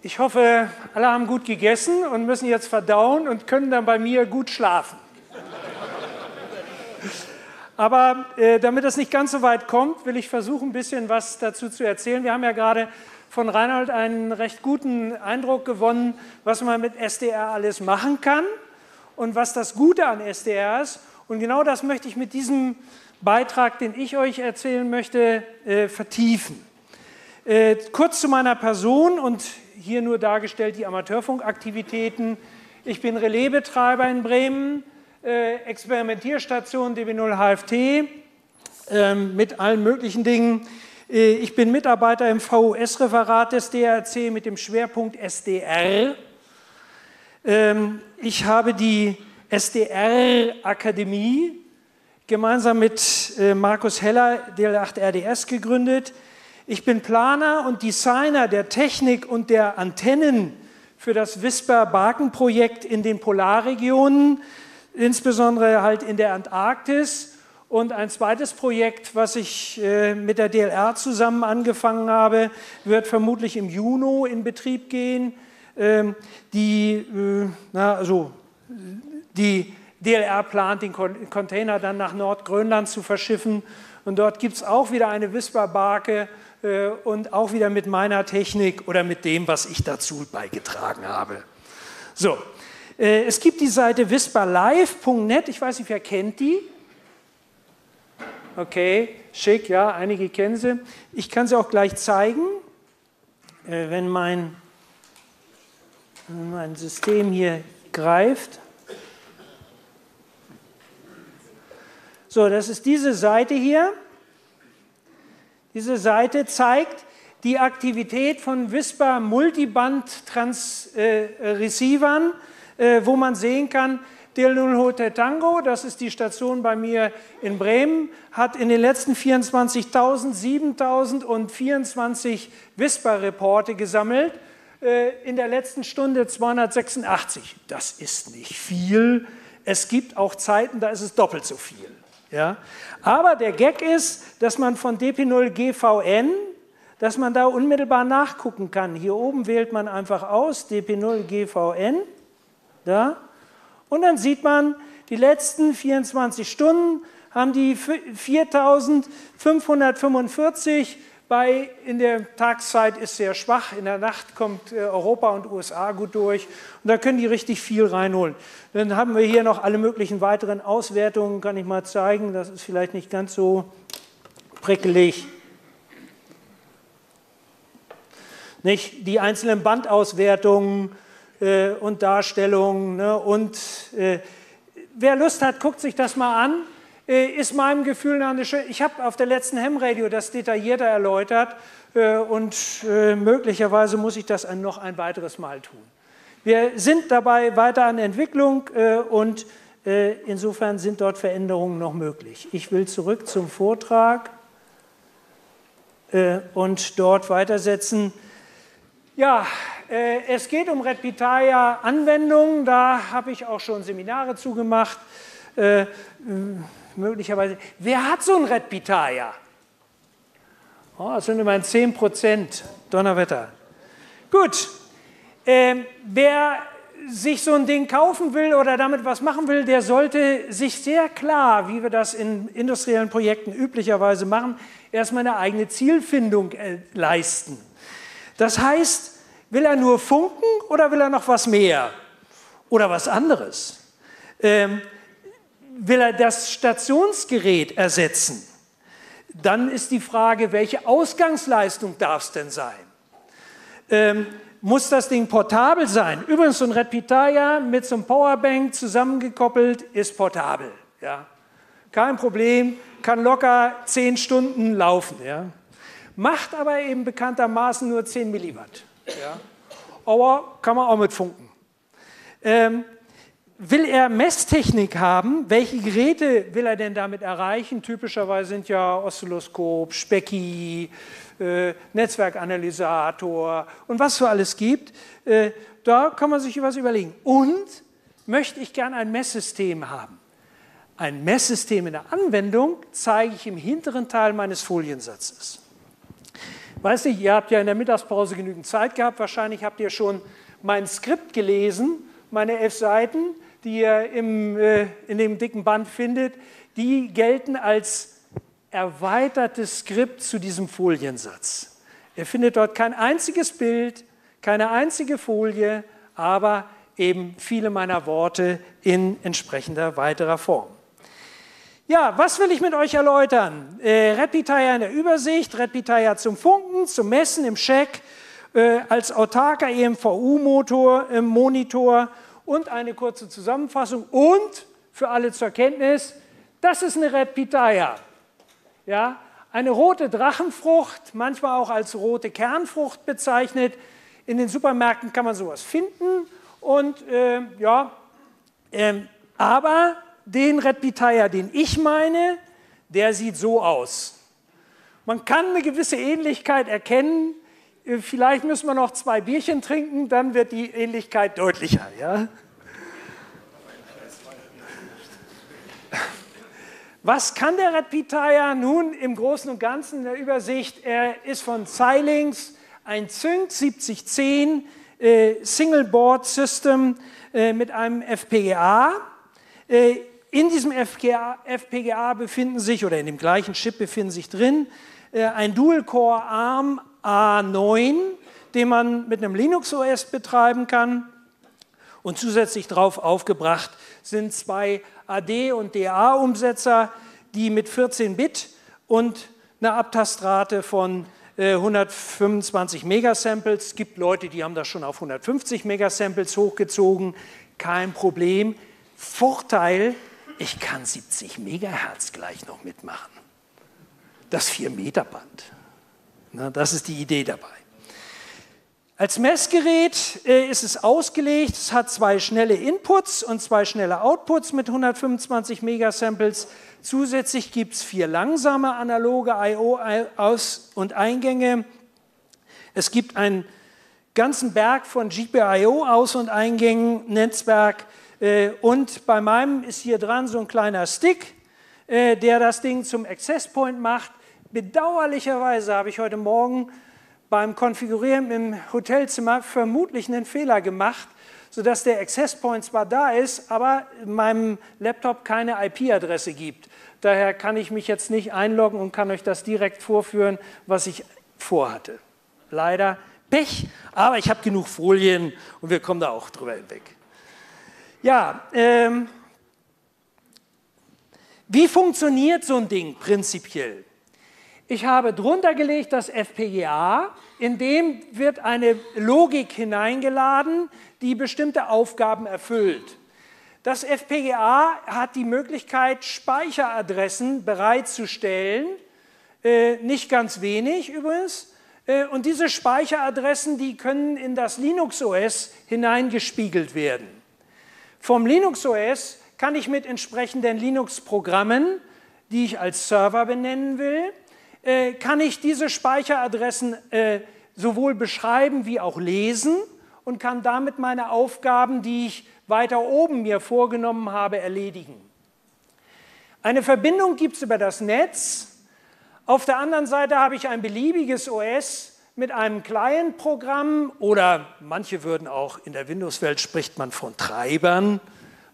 Ich hoffe, alle haben gut gegessen und müssen jetzt verdauen und können dann bei mir gut schlafen. Aber äh, damit das nicht ganz so weit kommt, will ich versuchen, ein bisschen was dazu zu erzählen. Wir haben ja gerade von Reinhold einen recht guten Eindruck gewonnen, was man mit SDR alles machen kann und was das Gute an SDR ist. Und genau das möchte ich mit diesem Beitrag, den ich euch erzählen möchte, äh, vertiefen. Äh, kurz zu meiner Person und hier nur dargestellt die Amateurfunkaktivitäten. Ich bin Relaisbetreiber in Bremen, äh, Experimentierstation DB0 HFT äh, mit allen möglichen Dingen. Äh, ich bin Mitarbeiter im VUS-Referat des DRC mit dem Schwerpunkt SDR. Ähm, ich habe die SDR-Akademie gemeinsam mit äh, Markus Heller DL8 RDS gegründet. Ich bin Planer und Designer der Technik und der Antennen für das Wisper-Barken-Projekt in den Polarregionen, insbesondere halt in der Antarktis. Und ein zweites Projekt, was ich äh, mit der DLR zusammen angefangen habe, wird vermutlich im Juni in Betrieb gehen. Ähm, die, äh, na, also, die DLR plant, den Container dann nach Nordgrönland zu verschiffen. Und dort gibt es auch wieder eine Whisper-Barke und auch wieder mit meiner Technik oder mit dem, was ich dazu beigetragen habe. So, äh, es gibt die Seite whisperlive.net. Ich weiß nicht, wer kennt die? Okay, schick, ja, einige kennen sie. Ich kann sie auch gleich zeigen, äh, wenn mein, mein System hier greift. So, das ist diese Seite hier. Diese Seite zeigt die Aktivität von Whisper Multiband Transreceivern, äh, äh, wo man sehen kann, Del Hotel Tango, das ist die Station bei mir in Bremen, hat in den letzten 24.000, 7.000 und 24 Whisper-Reporte gesammelt. Äh, in der letzten Stunde 286. Das ist nicht viel. Es gibt auch Zeiten, da ist es doppelt so viel. Ja? Aber der Gag ist, dass man von DP0 GVN, dass man da unmittelbar nachgucken kann. Hier oben wählt man einfach aus DP0 GVN. Da. Und dann sieht man, die letzten 24 Stunden haben die 4545 bei, in der Tageszeit ist sehr schwach, in der Nacht kommt äh, Europa und USA gut durch und da können die richtig viel reinholen. Dann haben wir hier noch alle möglichen weiteren Auswertungen, kann ich mal zeigen, das ist vielleicht nicht ganz so prickelig. Nicht? Die einzelnen Bandauswertungen äh, und Darstellungen ne? und äh, wer Lust hat, guckt sich das mal an. Äh, ist meinem Gefühl nach eine schöne. Ich habe auf der letzten Ham-Radio das detaillierter erläutert äh, und äh, möglicherweise muss ich das noch ein weiteres Mal tun. Wir sind dabei weiter an Entwicklung und insofern sind dort Veränderungen noch möglich. Ich will zurück zum Vortrag und dort weitersetzen. Ja, es geht um Redpitaia-Anwendungen. Da habe ich auch schon Seminare zugemacht möglicherweise. Wer hat so ein Red Pitaya? Oh, das sind immerhin 10 Prozent. Donnerwetter. Gut. Ähm, wer sich so ein Ding kaufen will oder damit was machen will, der sollte sich sehr klar, wie wir das in industriellen Projekten üblicherweise machen, erstmal eine eigene Zielfindung äh, leisten. Das heißt, will er nur funken oder will er noch was mehr oder was anderes? Ähm, will er das Stationsgerät ersetzen, dann ist die Frage, welche Ausgangsleistung darf es denn sein? Ähm, muss das Ding portabel sein? Übrigens, so ein Red mit so einem Powerbank zusammengekoppelt ist portabel. Ja? Kein Problem, kann locker 10 Stunden laufen. Ja? Macht aber eben bekanntermaßen nur 10 Milliwatt. Ja? Aber kann man auch mit funken. Ähm, will er Messtechnik haben? Welche Geräte will er denn damit erreichen? Typischerweise sind ja Oszilloskop, Specki, äh, Netzwerkanalysator und was so alles gibt. Äh, da kann man sich was überlegen. Und möchte ich gern ein Messsystem haben? Ein Messsystem in der Anwendung zeige ich im hinteren Teil meines Foliensatzes. Weiß nicht, ihr habt ja in der Mittagspause genügend Zeit gehabt. Wahrscheinlich habt ihr schon mein Skript gelesen, meine elf Seiten, die ihr im, äh, in dem dicken Band findet. Die gelten als erweitertes Skript zu diesem Foliensatz. Ihr findet dort kein einziges Bild, keine einzige Folie, aber eben viele meiner Worte in entsprechender weiterer Form. Ja, was will ich mit euch erläutern? Äh, Repetire in der Übersicht, Repetire zum Funken, zum Messen im Check, äh, als autarker EMVU-Motor, äh, Monitor und eine kurze Zusammenfassung und für alle zur Kenntnis, das ist eine Repetire. Ja, eine rote Drachenfrucht, manchmal auch als rote Kernfrucht bezeichnet. In den Supermärkten kann man sowas finden und äh, ja, ähm, aber den Red Pitaya, den ich meine, der sieht so aus. Man kann eine gewisse Ähnlichkeit erkennen. Äh, vielleicht müssen wir noch zwei Bierchen trinken, dann wird die Ähnlichkeit deutlicher. Ja? Was kann der Red Pitaya nun im Großen und Ganzen in der Übersicht? Er ist von Xilinx ein Zync 7010 äh, Single Board System äh, mit einem FPGA. Äh, in diesem FPGA, FPGA, befinden sich, oder in dem gleichen Chip befinden sich drin, äh, ein Dual-Core ARM A9, den man mit einem Linux OS betreiben kann. Und zusätzlich darauf aufgebracht sind zwei AD- und DA-Umsetzer, die mit 14 Bit und einer Abtastrate von 125 äh, Megasamples. Es gibt Leute, die haben das schon auf 150 Megasamples hochgezogen. Kein Problem. Vorteil, ich kann 70 Megahertz gleich noch mitmachen. Das 4-Meter-Band. Das ist die Idee dabei. Als Messgerät äh, ist es ausgelegt, es hat zwei schnelle Inputs und zwei schnelle Outputs mit 125 Megasamples. Zusätzlich gibt es vier langsame analoge I.O.-Aus- und Eingänge. Es gibt einen ganzen Berg von GPIO-Aus- und Eingängen, Netzwerk. Äh, und bei meinem ist hier dran so ein kleiner Stick, äh, der das Ding zum Access Point macht. Bedauerlicherweise habe ich heute Morgen beim Konfigurieren im Hotelzimmer vermutlich einen Fehler gemacht, sodass der Access Point zwar da ist, aber in meinem Laptop keine IP-Adresse gibt. Daher kann ich mich jetzt nicht einloggen und kann euch das direkt vorführen, was ich vorhatte. Leider Pech, aber ich habe genug Folien und wir kommen da auch drüber hinweg. Ja, ähm, wie funktioniert so ein Ding prinzipiell? Ich habe drunter gelegt das FPGA, in dem wird eine Logik hineingeladen, die bestimmte Aufgaben erfüllt. Das FPGA hat die Möglichkeit, Speicheradressen bereitzustellen, äh, nicht ganz wenig übrigens. Äh, und diese Speicheradressen, die können in das Linux OS hineingespiegelt werden. Vom Linux OS kann ich mit entsprechenden Linux-Programmen, die ich als Server benennen will, äh, kann ich diese Speicheradressen äh, sowohl beschreiben wie auch lesen und kann damit meine Aufgaben, die ich weiter oben mir vorgenommen habe, erledigen. Eine Verbindung gibt es über das Netz. Auf der anderen Seite habe ich ein beliebiges OS mit einem Client-Programm oder manche würden auch in der Windows-Welt spricht man von Treibern.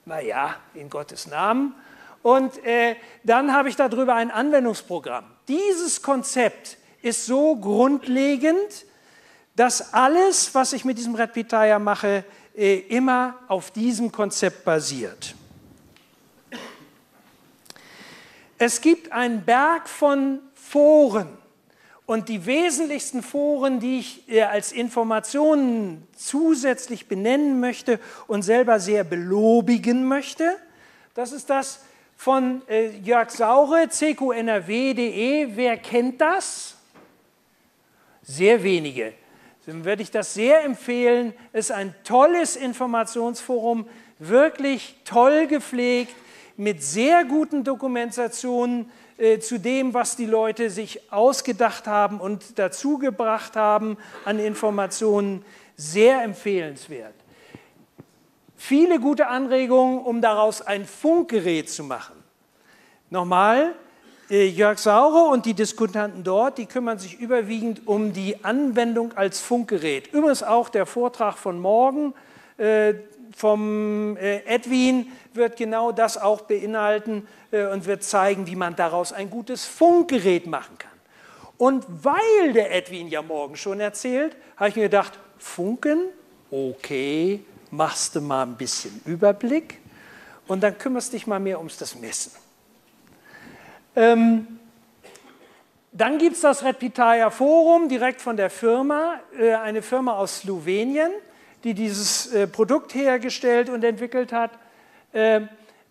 Naja, in Gottes Namen. Und äh, dann habe ich darüber ein Anwendungsprogramm. Dieses Konzept ist so grundlegend, dass alles, was ich mit diesem Repetire mache, äh, immer auf diesem Konzept basiert. Es gibt einen Berg von Foren und die wesentlichsten Foren, die ich äh, als Informationen zusätzlich benennen möchte und selber sehr belobigen möchte, das ist das von äh, Jörg Saure, cqnrw.de. Wer kennt das? Sehr wenige. Dann würde ich das sehr empfehlen. Es ist ein tolles Informationsforum, wirklich toll gepflegt, mit sehr guten Dokumentationen äh, zu dem, was die Leute sich ausgedacht haben und dazugebracht haben an Informationen. Sehr empfehlenswert viele gute Anregungen, um daraus ein Funkgerät zu machen. Nochmal, äh, Jörg Saure und die Diskutanten dort, die kümmern sich überwiegend um die Anwendung als Funkgerät. Übrigens auch der Vortrag von morgen äh, vom äh, Edwin wird genau das auch beinhalten äh, und wird zeigen, wie man daraus ein gutes Funkgerät machen kann. Und weil der Edwin ja morgen schon erzählt, habe ich mir gedacht, Funken, okay, machst du mal ein bisschen Überblick und dann kümmerst dich mal mehr ums das Messen. Ähm, dann gibt es das Repitaia Forum direkt von der Firma, äh, eine Firma aus Slowenien, die dieses äh, Produkt hergestellt und entwickelt hat. Äh,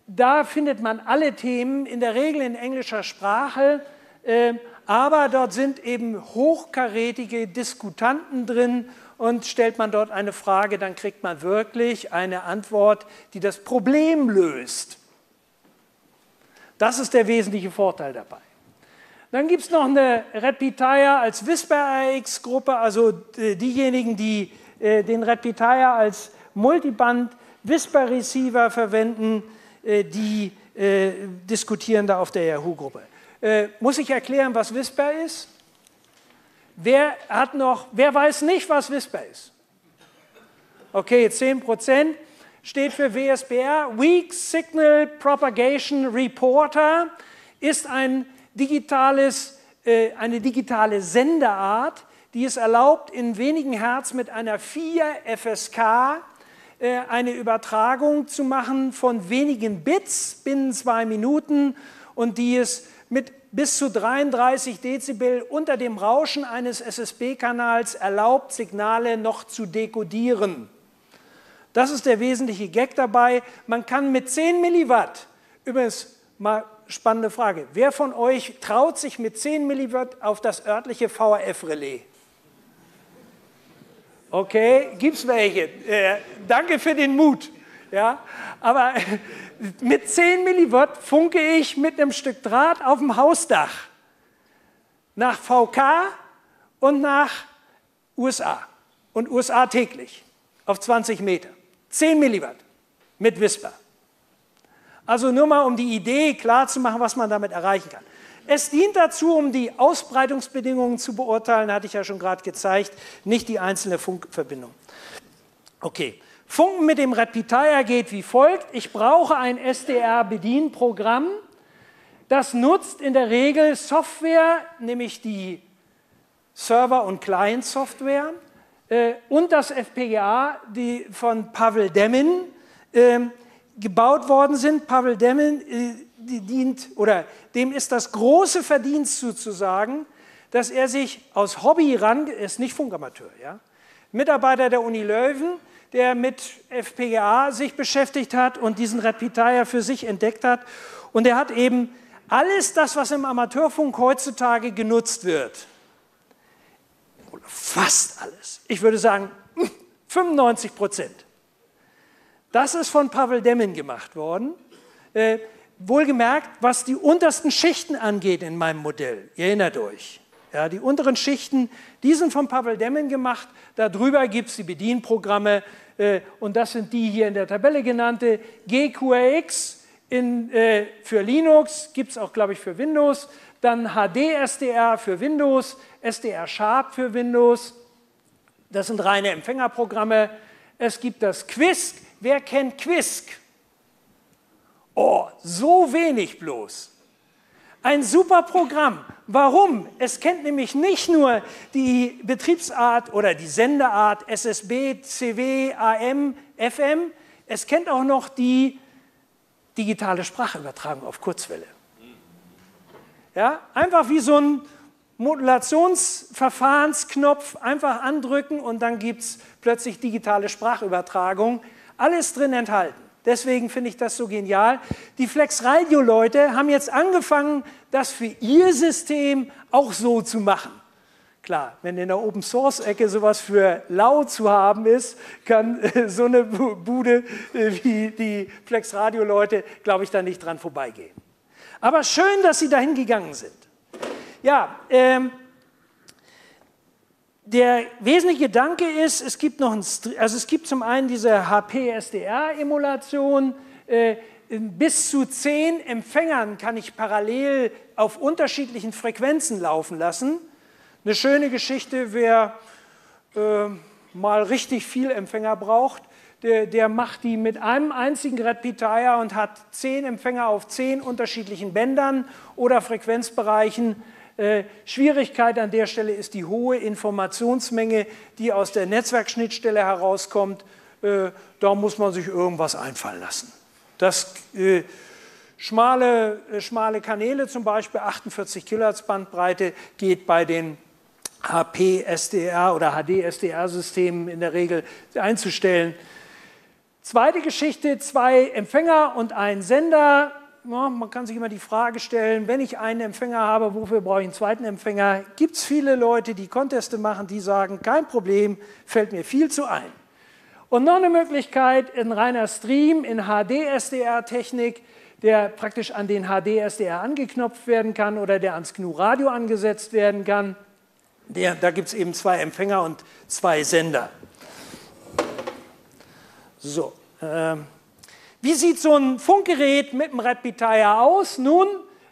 da findet man alle Themen, in der Regel in englischer Sprache, äh, aber dort sind eben hochkarätige Diskutanten drin und stellt man dort eine Frage, dann kriegt man wirklich eine Antwort, die das Problem löst. Das ist der wesentliche Vorteil dabei. Dann gibt es noch eine Repetire als Whisper-AX-Gruppe, also äh, diejenigen, die äh, den Repetire als Multiband Whisper-Receiver verwenden, äh, die diskutieren da auf der Yahoo-Gruppe. Muss ich erklären, was Whisper ist? Wer, hat noch, wer weiß nicht, was Whisper ist? Okay, 10 Prozent steht für WSBR. Weak Signal Propagation Reporter ist ein digitales, äh, eine digitale Sendeart, die es erlaubt, in wenigen Hertz mit einer 4 FSK äh, eine Übertragung zu machen von wenigen Bits binnen zwei Minuten und die es mit bis zu 33 Dezibel unter dem Rauschen eines SSB-Kanals erlaubt, Signale noch zu dekodieren. Das ist der wesentliche Gag dabei. Man kann mit 10 Milliwatt, übrigens mal spannende Frage, wer von euch traut sich mit 10 Milliwatt auf das örtliche VHF-Relais? Okay, gibt es welche? Äh, danke für den Mut. Ja, aber mit 10 Milliwatt funke ich mit einem Stück Draht auf dem Hausdach nach VK und nach USA und USA täglich auf 20 Meter. 10 Milliwatt mit Whisper. Also nur mal, um die Idee klar zu machen, was man damit erreichen kann. Es dient dazu, um die Ausbreitungsbedingungen zu beurteilen, hatte ich ja schon gerade gezeigt, nicht die einzelne Funkverbindung. Okay, Funken mit dem Repeater geht wie folgt. Ich brauche ein SDR-Bedienprogramm. Das nutzt in der Regel Software, nämlich die Server- und Client-Software äh, und das FPGA, die von Pavel Demin äh, gebaut worden sind. Pavel Demin äh, dient oder dem ist das große Verdienst zuzusagen, dass er sich aus Hobby ran, ist nicht Funkamateur, ja, Mitarbeiter der Uni Leuven, der mit FPGA sich beschäftigt hat und diesen Repeater für sich entdeckt hat. Und er hat eben alles das, was im Amateurfunk heutzutage genutzt wird, fast alles, ich würde sagen 95 Prozent, das ist von Pavel Demin gemacht worden. Äh, wohlgemerkt, was die untersten Schichten angeht in meinem Modell. Ihr erinnert euch. Ja, die unteren Schichten, die sind von Pavel Demin gemacht. Darüber gibt es die Bedienprogramme und das sind die hier in der Tabelle genannte. GQRX in, äh, für Linux, gibt es auch, glaube ich, für Windows. Dann HD-SDR für Windows, SDR Sharp für Windows. Das sind reine Empfängerprogramme. Es gibt das Quisk. Wer kennt Quisk? Oh, so wenig bloß. Ein super Programm. Warum? Es kennt nämlich nicht nur die Betriebsart oder die Sendeart SSB, CW, AM, FM, es kennt auch noch die digitale Sprachübertragung auf Kurzwelle. Ja, einfach wie so ein Modulationsverfahrensknopf einfach andrücken und dann gibt es plötzlich digitale Sprachübertragung. Alles drin enthalten. Deswegen finde ich das so genial. Die Flex Radio Leute haben jetzt angefangen, das für ihr System auch so zu machen. Klar, wenn in der Open Source Ecke sowas für lau zu haben ist, kann äh, so eine Bude äh, wie die Flex Radio Leute, glaube ich, da nicht dran vorbeigehen. Aber schön, dass sie dahin gegangen sind. Ja, ähm, der wesentliche Gedanke ist, es gibt noch ein, also es gibt zum einen diese HP-SDR-Emulation, äh, bis zu zehn Empfängern kann ich parallel auf unterschiedlichen Frequenzen laufen lassen. Eine schöne Geschichte, wer äh, mal richtig viel Empfänger braucht, der, der, macht die mit einem einzigen Repeater und hat zehn Empfänger auf zehn unterschiedlichen Bändern oder Frequenzbereichen. Äh, Schwierigkeit an der Stelle ist die hohe Informationsmenge, die aus der Netzwerkschnittstelle herauskommt. Äh, da muss man sich irgendwas einfallen lassen. Das äh, schmale, schmale Kanäle, zum Beispiel 48 Kilohertz Bandbreite, geht bei den HP-SDR oder HD-SDR-Systemen in der Regel einzustellen. Zweite Geschichte, zwei Empfänger und ein Sender. Ja, man kann sich immer die Frage stellen, wenn ich einen Empfänger habe, wofür brauche ich einen zweiten Empfänger? Gibt es viele Leute, die Conteste machen, die sagen, kein Problem, fällt mir viel zu ein. Und noch eine Möglichkeit, in reiner Stream, in HD-SDR-Technik, der praktisch an den HD-SDR angeknopft werden kann oder der ans GNU-Radio angesetzt werden kann. Der, da gibt es eben zwei Empfänger und zwei Sender. So, äh, wie sieht so ein Funkgerät mit einem Repeater aus? Nun,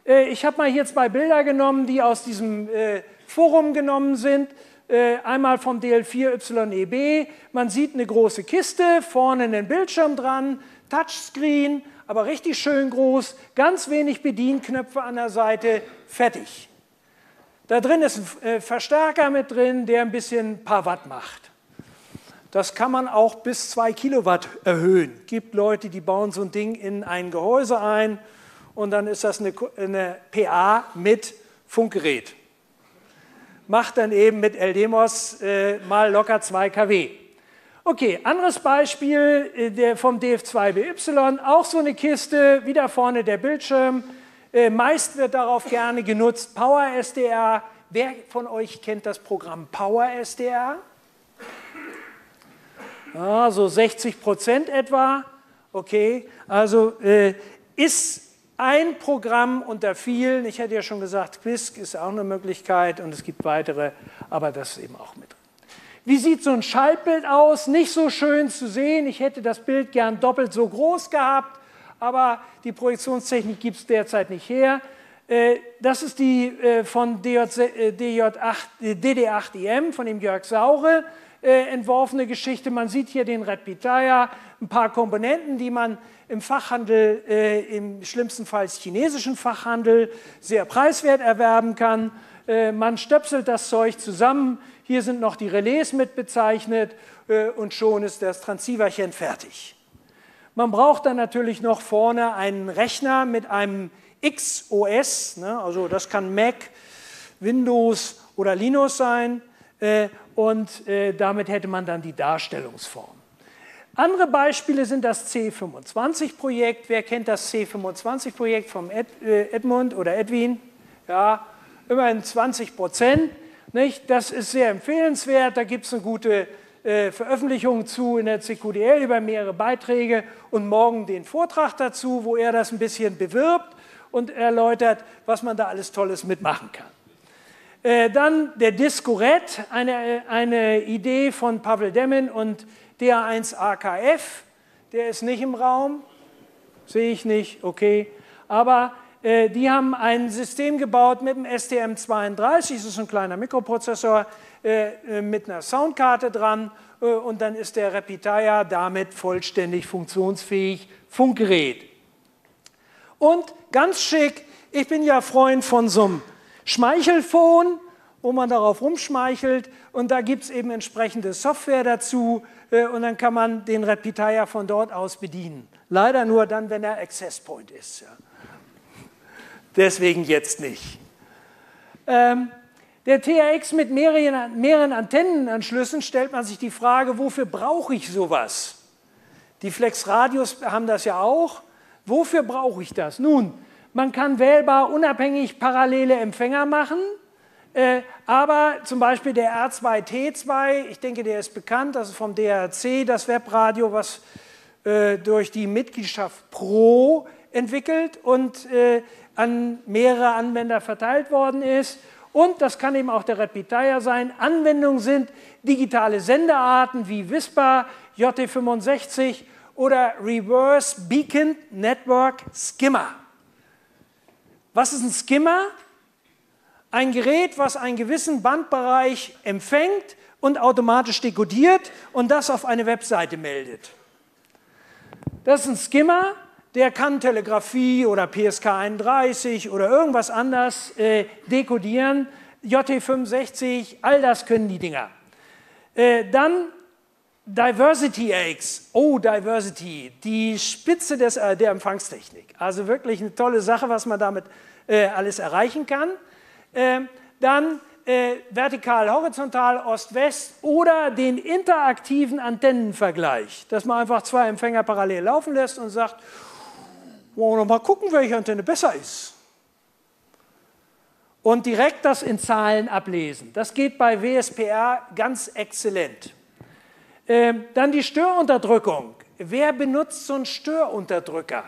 äh, ich habe mal hier zwei Bilder genommen, die aus diesem äh, Forum genommen sind. Äh, einmal vom DL4YEB. Man sieht eine große Kiste, vorne einen Bildschirm dran, Touchscreen, aber richtig schön groß, ganz wenig Bedienknöpfe an der Seite, fertig. Da drin ist ein Verstärker mit drin, der ein bisschen ein paar Watt macht. Das kann man auch bis 2 Kilowatt erhöhen. Es gibt Leute, die bauen so ein Ding in ein Gehäuse ein und dann ist das eine, eine PA mit Funkgerät. Macht dann eben mit LDMOS äh, mal locker 2 kW. Okay, anderes Beispiel äh, der vom DF2BY, auch so eine Kiste, wieder vorne der Bildschirm. Äh, meist wird darauf gerne genutzt Power SDR. Wer von euch kennt das Programm Power SDR? Ja, so 60 Prozent etwa. Okay, also äh, ist ein Programm unter vielen. Ich hätte ja schon gesagt, Quisk ist auch eine Möglichkeit und es gibt weitere, aber das ist eben auch mit drin. Wie sieht so ein Schaltbild aus? Nicht so schön zu sehen. Ich hätte das Bild gern doppelt so groß gehabt, aber die Projektionstechnik gibt es derzeit nicht her. Äh, das ist die äh, von DJ8, DD8IM, von dem Jörg Saure äh, entworfene Geschichte. Man sieht hier den Red Pitaya, ein paar Komponenten, die man im Fachhandel, äh, im schlimmsten Fall chinesischen Fachhandel, sehr preiswert erwerben kann. Äh, man stöpselt das Zeug zusammen. Hier sind noch die Relais mit bezeichnet äh, und schon ist das Transceiverchen fertig. Man braucht dann natürlich noch vorne einen Rechner mit einem XOS, ne, also das kann Mac, Windows oder Linux sein. Äh, und äh, damit hätte man dann die Darstellungsform. Andere Beispiele sind das C25-Projekt. Wer kennt das C25-Projekt vom Ed, äh, Edmund oder Edwin? Ja, immerhin 20 Prozent. Nicht? Das ist sehr empfehlenswert. Da gibt es eine gute äh, Veröffentlichung zu in der CQDL über mehrere Beiträge und morgen den Vortrag dazu, wo er das ein bisschen bewirbt und erläutert, was man da alles Tolles mitmachen kann. Äh, dann der Discoret, eine, eine Idee von Pavel Demin und DA1AKF, der ist nicht im Raum, sehe ich nicht, okay. Aber äh, die haben ein System gebaut mit dem STM32, das ist ein kleiner Mikroprozessor äh, äh, mit einer Soundkarte dran. Äh, und dann ist der Repetaya damit vollständig funktionsfähig. Funkgerät. Und ganz schick, ich bin ja Freund von so einem Schmeichelphone, wo man darauf rumschmeichelt und da gibt es eben entsprechende Software dazu äh, und dann kann man den Repeater von dort aus bedienen. Leider nur dann, wenn er Access Point ist. Ja. Deswegen jetzt nicht. Ähm, der TRX mit mehreren, mehreren Antennenanschlüssen stellt man sich die Frage, wofür brauche ich sowas? Die Flex Radios haben das ja auch. Wofür brauche ich das? Nun, man kann wählbar unabhängig parallele Empfänger machen, äh, aber zum Beispiel der R2T2, ich denke, der ist bekannt, das ist vom DRC, das Webradio, was äh, durch die Mitgliedschaft Pro entwickelt und äh, an mehrere Anwender verteilt worden ist. Und das kann eben auch der Repeater sein. Anwendungen sind digitale Sendearten wie WISPA, JT65 oder Reverse Beacon Network Skimmer. Was ist ein Skimmer? Ein Gerät, was einen gewissen Bandbereich empfängt und automatisch dekodiert und das auf eine Webseite meldet. Das ist ein Skimmer, der kann Telegrafie oder PSK 31 oder irgendwas anders äh, dekodieren. JT65, all das können die Dinger. Äh, dann Diversity X, oh Diversity, die Spitze des, äh, der Empfangstechnik. Also wirklich eine tolle Sache, was man damit äh, alles erreichen kann. Ähm, dann äh, vertikal, horizontal, Ost-West oder den interaktiven Antennenvergleich, dass man einfach zwei Empfänger parallel laufen lässt und sagt, wollen wir mal gucken, welche Antenne besser ist. Und direkt das in Zahlen ablesen. Das geht bei WSPR ganz exzellent. Ähm, dann die Störunterdrückung. Wer benutzt so einen Störunterdrücker?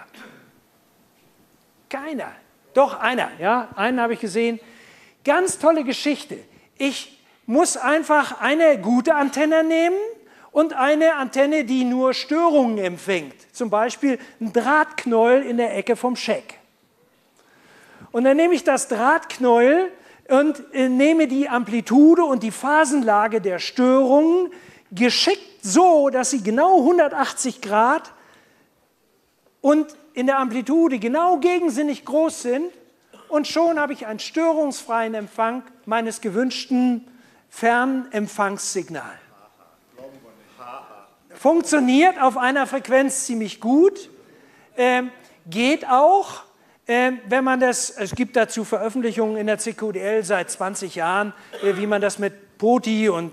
Keiner. Doch einer, ja, einen habe ich gesehen. Ganz tolle Geschichte. Ich muss einfach eine gute Antenne nehmen und eine Antenne, die nur Störungen empfängt. Zum Beispiel ein Drahtknäuel in der Ecke vom Scheck. Und dann nehme ich das Drahtknäuel und äh, nehme die Amplitude und die Phasenlage der Störungen geschickt so, dass sie genau 180 Grad und in der Amplitude genau gegensinnig groß sind. Und schon habe ich einen störungsfreien Empfang meines gewünschten Fernempfangssignals funktioniert auf einer Frequenz ziemlich gut, ähm, geht auch, ähm, wenn man das, es gibt dazu Veröffentlichungen in der CQDL seit 20 Jahren, äh, wie man das mit POTI und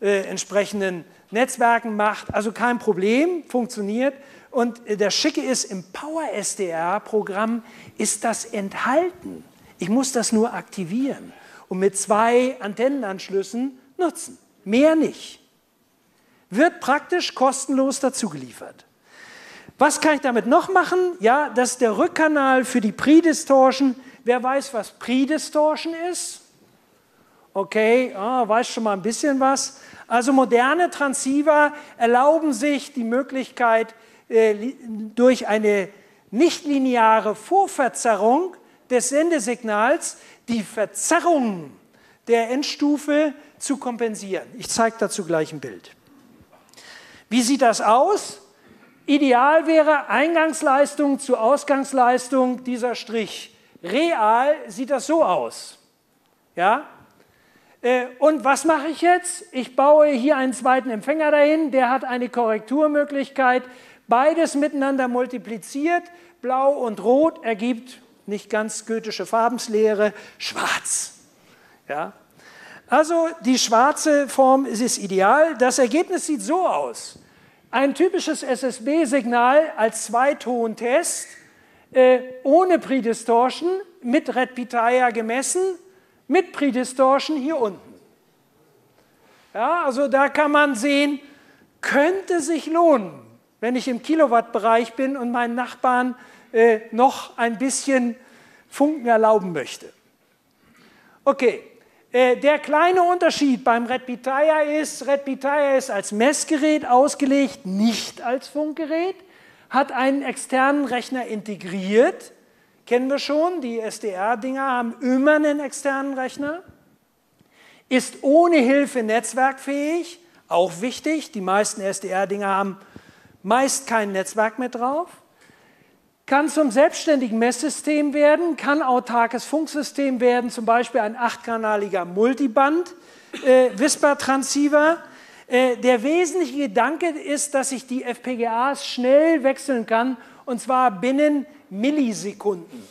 äh, entsprechenden Netzwerken macht, also kein Problem, funktioniert. Und äh, das Schicke ist, im Power-SDR-Programm ist das enthalten. Ich muss das nur aktivieren und mit zwei Antennenanschlüssen nutzen. Mehr nicht wird praktisch kostenlos dazugeliefert. Was kann ich damit noch machen? Ja, das ist der Rückkanal für die Pre-Distortion. Wer weiß, was Pre-Distortion ist? Okay, oh, weiß schon mal ein bisschen was. Also moderne Transceiver erlauben sich die Möglichkeit, äh, durch eine nichtlineare Vorverzerrung des Sendesignals die Verzerrung der Endstufe zu kompensieren. Ich zeige dazu gleich ein Bild. Wie sieht das aus? Ideal wäre Eingangsleistung zu Ausgangsleistung dieser Strich. Real sieht das so aus. Ja? Äh, und was mache ich jetzt? Ich baue hier einen zweiten Empfänger dahin, der hat eine Korrekturmöglichkeit. Beides miteinander multipliziert, blau und rot ergibt nicht ganz goethische Farbenslehre, schwarz. Ja? Also die schwarze Form ist ideal. Das Ergebnis sieht so aus. Ein typisches SSB-Signal als Zweitontest äh, ohne Predistortion, mit Red Pitaya gemessen, mit Predistortion hier unten. Ja, also da kann man sehen, könnte sich lohnen, wenn ich im Kilowattbereich bin und meinen Nachbarn äh, noch ein bisschen Funken erlauben möchte. Okay, äh, der kleine Unterschied beim Red Pitaya ist, Red Pitaya ist als Messgerät ausgelegt, nicht als Funkgerät, hat einen externen Rechner integriert. Kennen wir schon, die SDR-Dinger haben immer einen externen Rechner. Ist ohne Hilfe netzwerkfähig, auch wichtig. Die meisten SDR-Dinger haben meist kein Netzwerk mehr drauf kann zum selbstständigen Messsystem werden, kann autarkes Funksystem werden, zum Beispiel ein achtkanaliger Multiband, äh, Whisper-Transceiver. Äh, der wesentliche Gedanke ist, dass ich die FPGAs schnell wechseln kann, und zwar binnen Millisekunden.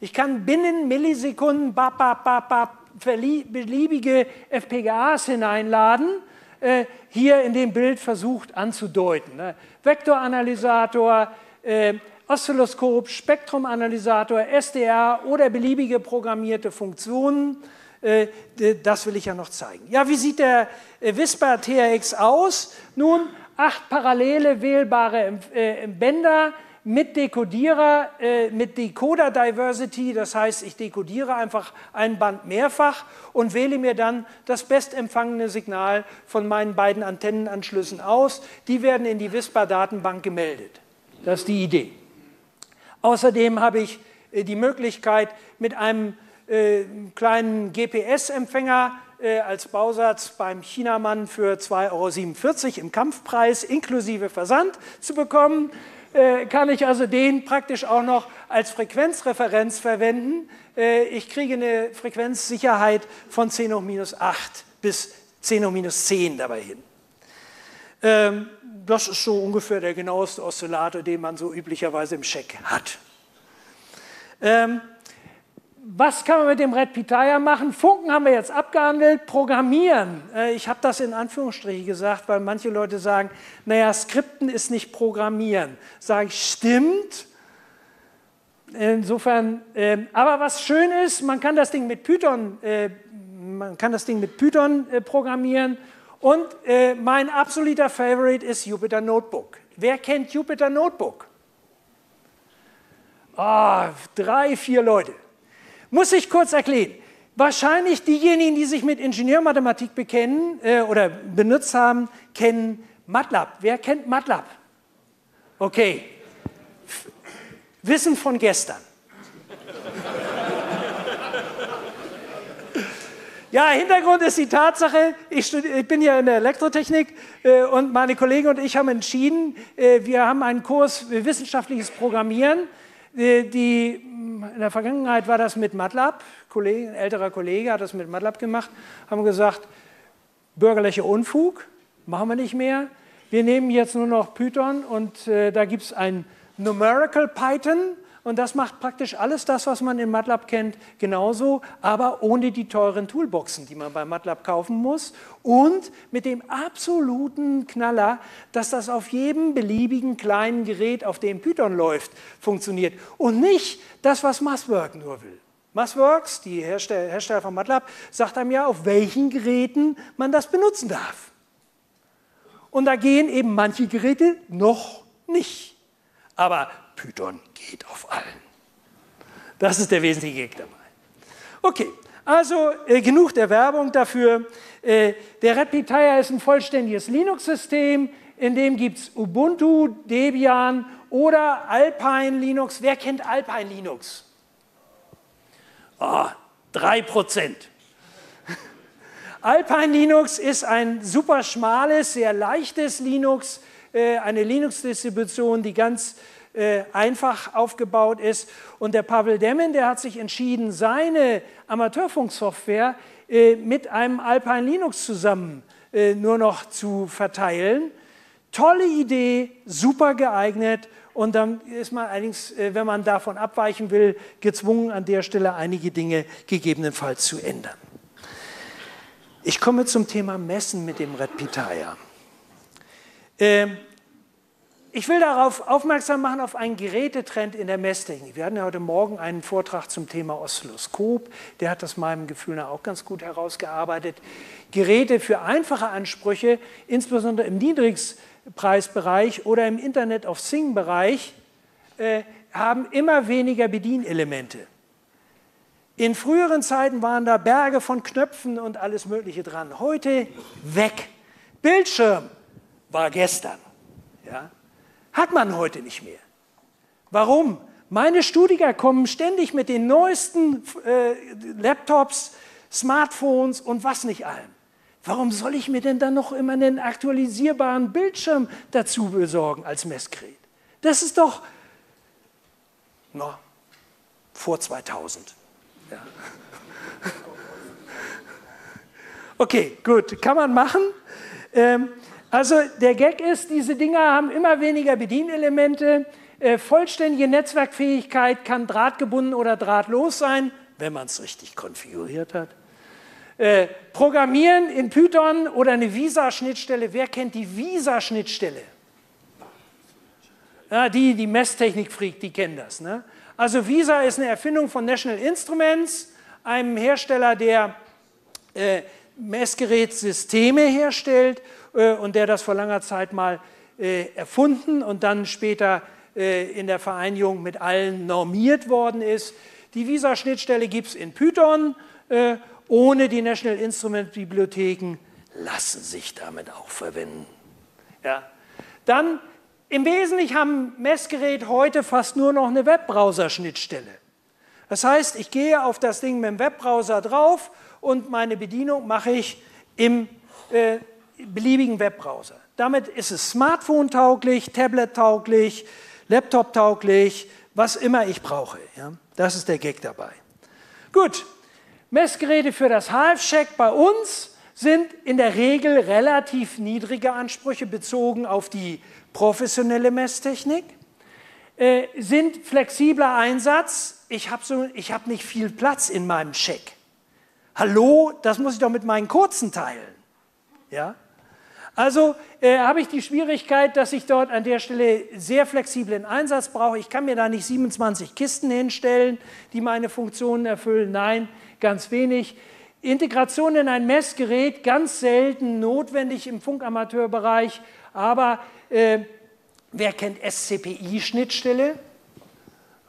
Ich kann binnen Millisekunden bap, bap, bap, bap, beliebige FPGAs hineinladen, äh, hier in dem Bild versucht anzudeuten. Ne? Vektoranalysator, äh, Oszilloskop, Spektrumanalysator, SDR oder beliebige programmierte Funktionen. Äh, das will ich ja noch zeigen. Ja, wie sieht der äh, Whisper TRX aus? Nun, acht parallele wählbare äh, Bänder, mit Dekodierer, äh, mit Decoder Diversity, das heißt, ich dekodiere einfach ein Band mehrfach und wähle mir dann das bestempfangene Signal von meinen beiden Antennenanschlüssen aus. Die werden in die WISPA-Datenbank gemeldet. Das ist die Idee. Außerdem habe ich äh, die Möglichkeit, mit einem äh, kleinen GPS-Empfänger äh, als Bausatz beim Chinamann für 2,47 Euro im Kampfpreis inklusive Versand zu bekommen. Äh, kann ich also den praktisch auch noch als Frequenzreferenz verwenden. Äh, ich kriege eine Frequenzsicherheit von 10 hoch minus 8 bis 10 hoch minus 10 dabei hin. Ähm, das ist so ungefähr der genaueste Oszillator, den man so üblicherweise im Scheck hat. Ähm, was kann man mit dem Red Pitaya machen? Funken haben wir jetzt abgehandelt. Programmieren. Äh, ich habe das in Anführungsstrichen gesagt, weil manche Leute sagen, naja, Skripten ist nicht Programmieren. Sage ich, stimmt. Insofern, äh, aber was schön ist, man kann das Ding mit Python, äh, man kann das Ding mit Python äh, programmieren. Und mein absoluter Favorite ist Jupyter Notebook. Wer kennt Jupyter Notebook? Ah, drei, vier Leute. Muss ich kurz erklären. Wahrscheinlich diejenigen, die sich mit Ingenieurmathematik bekennen äh, oder benutzt haben, kennen MATLAB. Wer kennt MATLAB? Okay. Wissen von gestern. Ja, Hintergrund ist die Tatsache, ich, ich bin ja in der Elektrotechnik äh, und meine Kollegen und ich haben entschieden, äh, wir haben einen Kurs wissenschaftliches Programmieren die, in der Vergangenheit war das mit MATLAB, Kollege, ein älterer Kollege hat das mit MATLAB gemacht, haben gesagt, bürgerlicher Unfug, machen wir nicht mehr. Wir nehmen jetzt nur noch Python und äh, da gibt es ein Numerical Python, und das macht praktisch alles das, was man in MATLAB kennt, genauso, aber ohne die teuren Toolboxen, die man bei MATLAB kaufen muss. Und mit dem absoluten Knaller, dass das auf jedem beliebigen kleinen Gerät, auf dem Python läuft, funktioniert. Und nicht das, was Masswork nur will. Massworks, die Hersteller, Hersteller von MATLAB, sagt einem ja, auf welchen Geräten man das benutzen darf. Und da gehen eben manche Geräte noch nicht. Aber Python geht auf allen. Das ist der wesentliche Gag dabei. Okay, also äh, genug der Werbung dafür. Äh, der Red Pitaya ist ein vollständiges Linux-System, in dem gibt es Ubuntu, Debian oder Alpine Linux. Wer kennt Alpine Linux? Oh, 3%. Alpine Linux ist ein super schmales, sehr leichtes Linux, äh, eine Linux-Distribution, die ganz äh, einfach aufgebaut ist. Und der Pavel Demmin, der hat sich entschieden, seine Amateurfunksoftware äh, mit einem Alpine Linux zusammen äh, nur noch zu verteilen. Tolle Idee, super geeignet. Und dann ist man allerdings, wenn man davon abweichen will, gezwungen, an der Stelle einige Dinge gegebenenfalls zu ändern. Ich komme zum Thema Messen mit dem Red Pitaya. Ähm, ich will darauf aufmerksam machen, auf einen Gerätetrend in der Messtechnik. Wir hatten ja heute Morgen einen Vortrag zum Thema Oszilloskop. Der hat das meinem Gefühl nach auch ganz gut herausgearbeitet. Geräte für einfache Ansprüche, insbesondere im Niedrigpreisbereich oder im Internet of Thing-Bereich, äh, haben immer weniger Bedienelemente. In früheren Zeiten waren da Berge von Knöpfen und alles Mögliche dran. Heute weg. Bildschirm war gestern. Ja? Hat man heute nicht mehr. Warum? Meine Studiker kommen ständig mit den neuesten äh, Laptops, Smartphones und was nicht allem. Warum soll ich mir denn dann noch immer einen aktualisierbaren Bildschirm dazu besorgen als Messgerät? Das ist doch no, vor 2000. Ja. Okay, gut, kann man machen. Ähm, also der Gag ist, diese Dinger haben immer weniger Bedienelemente. Äh, vollständige Netzwerkfähigkeit kann drahtgebunden oder drahtlos sein, wenn man es richtig konfiguriert hat. Äh, Programmieren in Python oder eine Visa-Schnittstelle. Wer kennt die Visa-Schnittstelle? Ja, die, die Messtechnik-Freak, die kennen das. Ne? Also Visa ist eine Erfindung von National Instruments, einem Hersteller, der äh, Messgerätsysteme herstellt und der das vor langer Zeit mal äh, erfunden und dann später äh, in der Vereinigung mit allen normiert worden ist. Die Visa-Schnittstelle gibt es in Python. Äh, ohne die National Instrument Bibliotheken lassen sich damit auch verwenden. Ja. Dann im Wesentlichen haben Messgeräte heute fast nur noch eine Webbrowser-Schnittstelle. Das heißt, ich gehe auf das Ding mit dem Webbrowser drauf und meine Bedienung mache ich im äh, beliebigen Webbrowser. Damit ist es Smartphone-tauglich, Tablet-tauglich, Laptop-tauglich, was immer ich brauche. Ja? Das ist der Gag dabei. Gut, Messgeräte für das Half-Check bei uns sind in der Regel relativ niedrige Ansprüche bezogen auf die professionelle Messtechnik, äh, sind flexibler Einsatz. Ich habe so, hab nicht viel Platz in meinem Check. Hallo, das muss ich doch mit meinen kurzen teilen. Ja? Also äh, habe ich die Schwierigkeit, dass ich dort an der Stelle sehr flexiblen Einsatz brauche. Ich kann mir da nicht 27 Kisten hinstellen, die meine Funktionen erfüllen. Nein, ganz wenig. Integration in ein Messgerät ganz selten notwendig im Funkamateurbereich, aber äh, wer kennt SCPI-Schnittstelle?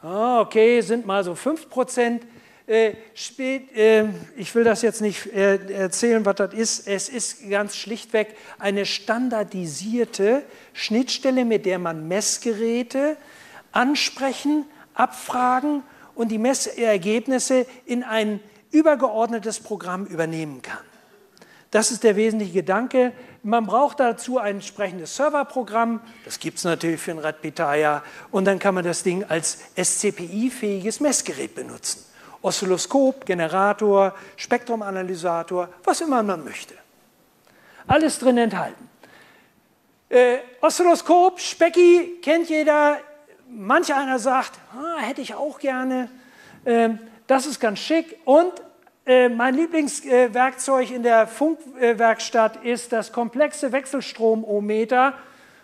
Ah, okay, sind mal so 5 Prozent. Äh, spät, äh, ich will das jetzt nicht äh, erzählen, was das ist. Es ist ganz schlichtweg eine standardisierte Schnittstelle, mit der man Messgeräte ansprechen, abfragen und die Messergebnisse in ein übergeordnetes Programm übernehmen kann. Das ist der wesentliche Gedanke. Man braucht dazu ein entsprechendes Serverprogramm, das gibt es natürlich für ein Radpitaya, und dann kann man das Ding als SCPI-fähiges Messgerät benutzen. Oszilloskop, Generator, Spektrumanalysator, was immer man möchte. Alles drin enthalten. Äh, Oszilloskop, Specki kennt jeder. Manch einer sagt, ah, hätte ich auch gerne. Ähm, das ist ganz schick. Und äh, mein Lieblingswerkzeug in der Funkwerkstatt ist das komplexe Wechselstromometer.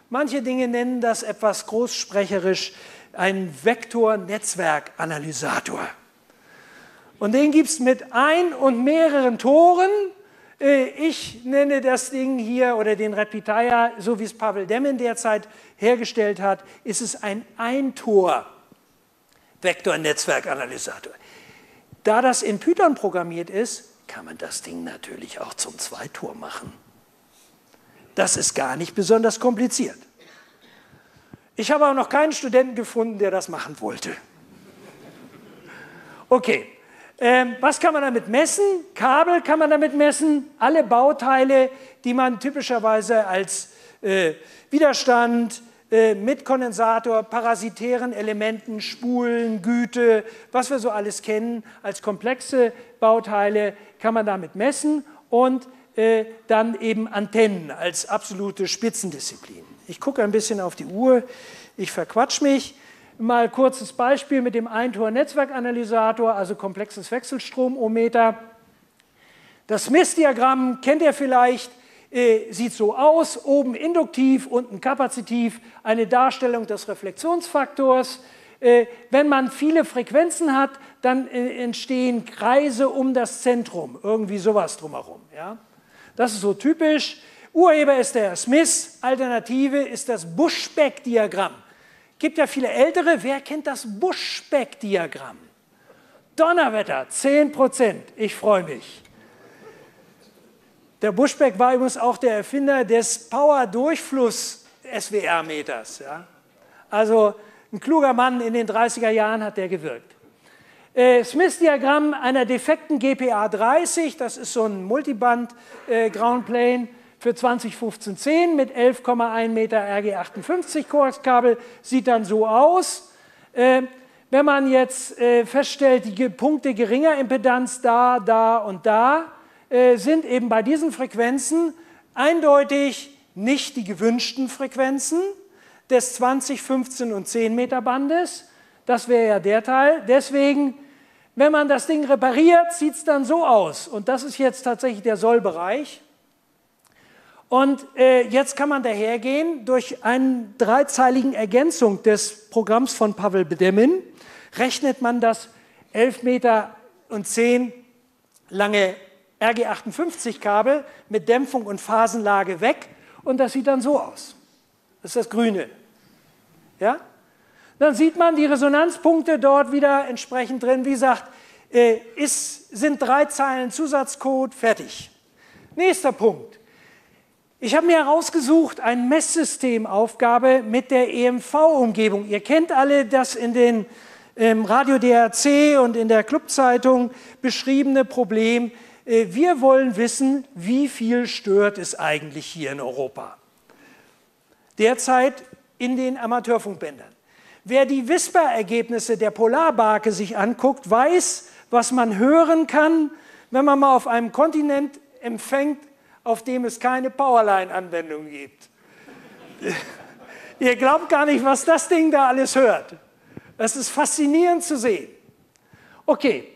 Manche Dinge nennen das etwas großsprecherisch ein Vektornetzwerkanalysator. Und den gibt es mit ein und mehreren Toren. Äh, ich nenne das Ding hier oder den Repetaya, so wie es Pavel Demmin derzeit hergestellt hat, ist es ein Eintor-Vektornetzwerkanalysator. Da das in Python programmiert ist, kann man das Ding natürlich auch zum Zweitor machen. Das ist gar nicht besonders kompliziert. Ich habe auch noch keinen Studenten gefunden, der das machen wollte. Okay, ähm, was kann man damit messen? Kabel kann man damit messen. Alle Bauteile, die man typischerweise als äh, Widerstand äh, mit Kondensator, parasitären Elementen, Spulen, Güte, was wir so alles kennen, als komplexe Bauteile kann man damit messen und äh, dann eben Antennen als absolute Spitzendisziplin. Ich gucke ein bisschen auf die Uhr, ich verquatsch mich. Mal kurzes Beispiel mit dem Eintor-Netzwerkanalysator, also komplexes Wechselstromometer. Das Smith-Diagramm kennt ihr vielleicht, äh, sieht so aus, oben induktiv, unten kapazitiv, eine Darstellung des Reflexionsfaktors. Äh, wenn man viele Frequenzen hat, dann äh, entstehen Kreise um das Zentrum, irgendwie sowas drumherum. Ja? Das ist so typisch. Urheber ist der Smith, Alternative ist das Buschbeck-Diagramm gibt ja viele Ältere. Wer kennt das Buschbeck-Diagramm? Donnerwetter, 10 Prozent. Ich freue mich. Der Buschbeck war übrigens auch der Erfinder des Power-Durchfluss-SWR-Meters. Ja? Also ein kluger Mann in den 30er Jahren hat der gewirkt. Äh, Smith-Diagramm einer defekten GPA 30, das ist so ein Multiband äh, für 2015-10 mit 11,1 Meter RG58 Koaxkabel sieht dann so aus. Äh, wenn man jetzt äh, feststellt, die Punkte geringer Impedanz da, da und da, äh, sind eben bei diesen Frequenzen eindeutig nicht die gewünschten Frequenzen des 20, 15 und 10 Meter Bandes. Das wäre ja der Teil. Deswegen, wenn man das Ding repariert, sieht es dann so aus. Und das ist jetzt tatsächlich der Sollbereich. Und äh, jetzt kann man dahergehen durch eine dreizeiligen Ergänzung des Programms von Pavel Bedemin, rechnet man das 11 Meter und 10 lange RG58-Kabel mit Dämpfung und Phasenlage weg und das sieht dann so aus. Das ist das Grüne. Ja? dann sieht man die Resonanzpunkte dort wieder entsprechend drin. Wie gesagt, äh, ist, sind drei Zeilen Zusatzcode, fertig. Nächster Punkt. Ich habe mir herausgesucht, eine Messsystemaufgabe mit der EMV-Umgebung. Ihr kennt alle das in den ähm, Radio DRC und in der Clubzeitung beschriebene Problem. Äh, wir wollen wissen, wie viel stört es eigentlich hier in Europa. Derzeit in den Amateurfunkbändern. Wer die Whisper-Ergebnisse der Polarbarke sich anguckt, weiß, was man hören kann, wenn man mal auf einem Kontinent empfängt, auf dem es keine Powerline-Anwendung gibt. Ihr glaubt gar nicht, was das Ding da alles hört. Das ist faszinierend zu sehen. Okay,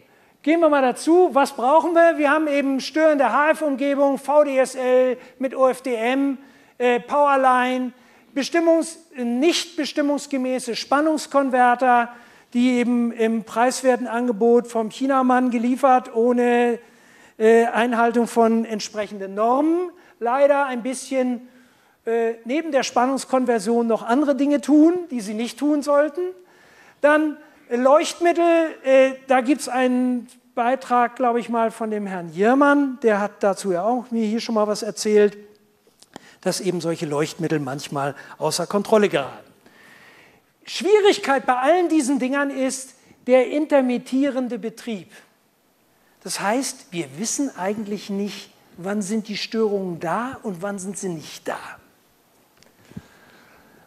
gehen wir mal dazu. Was brauchen wir? Wir haben eben störende HF-Umgebung, VDSL mit OFDM, äh, Powerline, Bestimmungs-, nicht bestimmungsgemäße Spannungskonverter, die eben im preiswerten Angebot vom Chinamann geliefert, ohne äh, Einhaltung von entsprechenden Normen, leider ein bisschen äh, neben der Spannungskonversion noch andere Dinge tun, die sie nicht tun sollten. Dann Leuchtmittel, äh, da gibt es einen Beitrag, glaube ich mal, von dem Herrn Jirmann, der hat dazu ja auch mir hier schon mal was erzählt, dass eben solche Leuchtmittel manchmal außer Kontrolle geraten. Schwierigkeit bei allen diesen Dingern ist der intermittierende Betrieb. Das heißt, wir wissen eigentlich nicht, wann sind die Störungen da und wann sind sie nicht da.